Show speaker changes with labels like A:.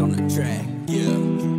A: on the track. Yeah.